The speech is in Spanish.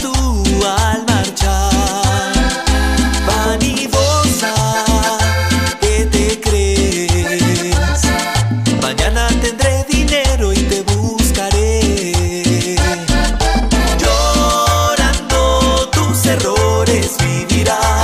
tú al marchar. Vanibosa que te crees mañana tendré dinero y te buscaré. Llorando tus errores vivirá